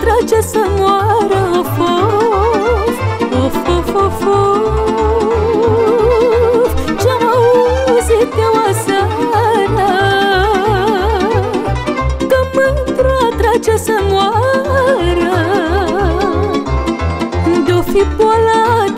trage să moară Of, să moară. De-o fi boala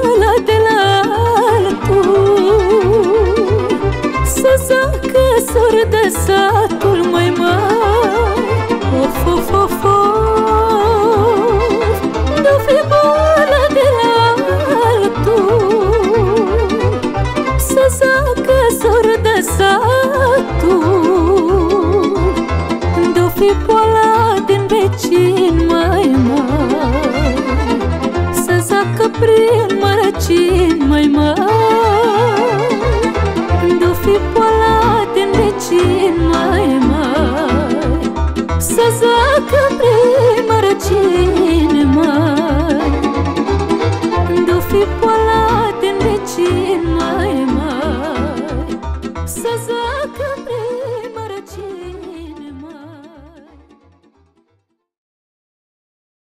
fi boala de la altul. Să zacă sori de satul mai mari Of, of, of, of. De-o fi boala de la altul. Să zacă sori de satul. De-o fi boala din vecin mai mari. Să zacă prin răcin, măi, măi Când o fi poalate în vecin, mai măi Să zacă prin răcine, măi. Când o fi polat în vecin, mai măi Să zacă prin